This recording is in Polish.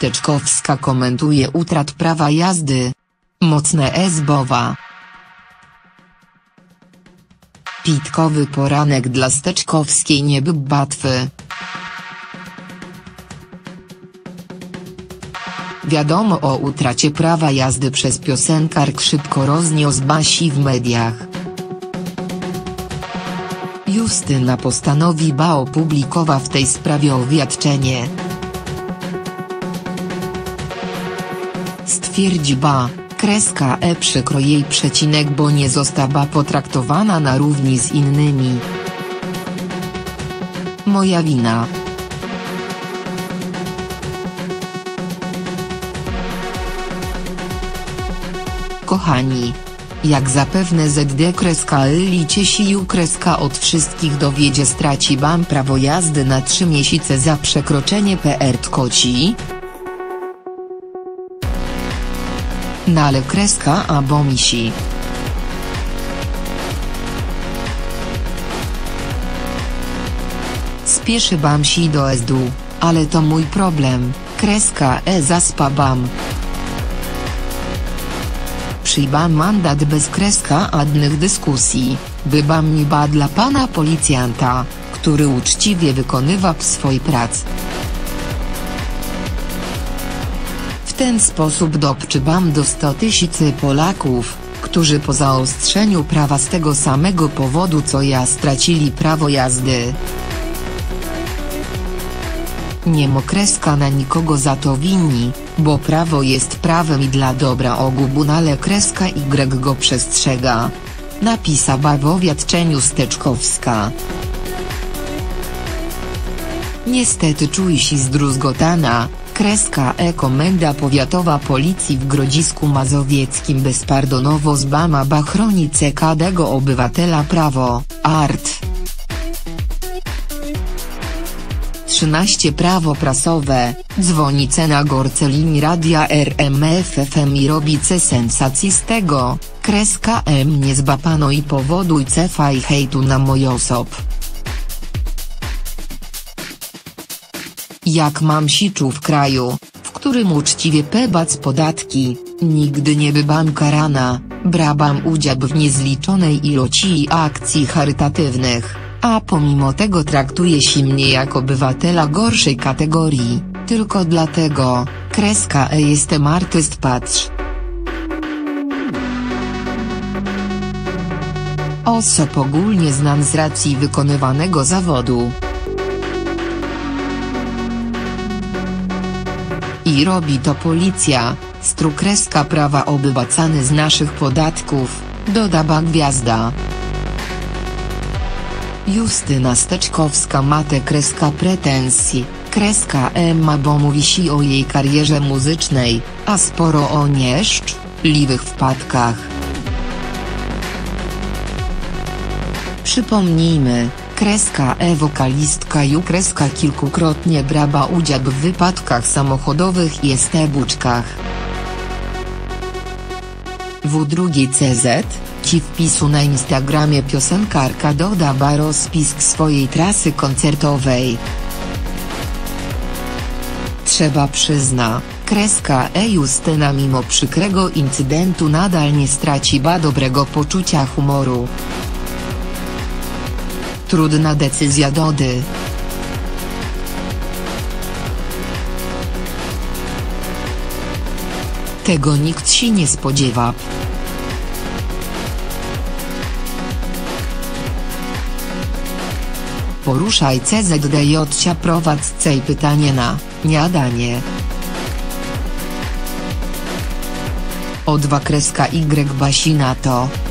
Steczkowska komentuje utrat prawa jazdy. Mocne esbowa. Pitkowy poranek dla Steczkowskiej nie był łatwy. Wiadomo o utracie prawa jazdy przez piosenkark szybko rozniósł Basi w mediach. Justyna postanowi ba opublikowa w tej sprawie owiadczenie. Stwierdzi ba, kreska e przykro jej przecinek bo nie została potraktowana na równi z innymi. Moja wina. Kochani. Jak zapewne ZD kreska licie sił kreska od wszystkich dowiedzie straci BAM prawo jazdy na 3 miesiące za przekroczenie PR koci? Nale kreska albo misi. Spieszy bam si do ezdu, ale to mój problem, kreska e zaspa bam. Przyjbam mandat bez kreska adnych dyskusji, bybam niba dla pana policjanta, który uczciwie wykonywa swój prac. Ten sposób dopczybam do 100 tysięcy Polaków, którzy po zaostrzeniu prawa z tego samego powodu co ja stracili prawo jazdy. Nie mo kreska na nikogo za to winni, bo prawo jest prawem i dla dobra ogółu ale kreska Y go przestrzega. Napisała w owiadczeniu Steczkowska. Niestety czuje się zdruzgotana, kreska E Komenda Powiatowa Policji w Grodzisku Mazowieckim bezpardonowo zbama ba chroni CKD-go obywatela prawo, art. 13 Prawo prasowe, dzwoni cena gorce linii radia RMFFM i robi ce sensacji z tego, kreska M nie zbapano i powoduj cefa i hejtu na moj osob. Jak mam siczu w kraju, w którym uczciwie pebac podatki, nigdy nie bybam karana, brabam udział w niezliczonej ilości akcji charytatywnych, a pomimo tego traktuje się mnie jak obywatela gorszej kategorii, tylko dlatego, kreska e jestem artyst patrz. Osob ogólnie znam z racji wykonywanego zawodu. I robi to policja, strukreska prawa obywacany z naszych podatków, doda gwiazda. Justyna Steczkowska ma te kreska pretensji, kreska Emma bo mówi si o jej karierze muzycznej, a sporo o nieszczęśliwych wpadkach. Przypomnijmy, kreska E wokalistka ju kreska kilkukrotnie brała udział w wypadkach samochodowych i estebuczkach. W2CZ, ci wpisu na Instagramie piosenkarka doda ba rozpis swojej trasy koncertowej. Trzeba przyzna, kreska E Justyna mimo przykrego incydentu nadal nie straci ba dobrego poczucia humoru. Trudna decyzja Dody. Tego nikt się nie spodziewa. Poruszaj CZDJ prowadź cej pytanie na, niadanie. O 2 kreska Y Basina to.